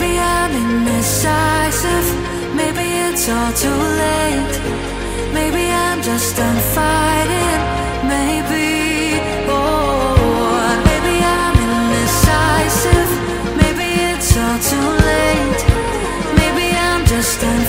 Maybe I'm indecisive. Maybe it's all too late. Maybe I'm just done fighting. Maybe. Oh, maybe I'm indecisive. Maybe it's all too late. Maybe I'm just done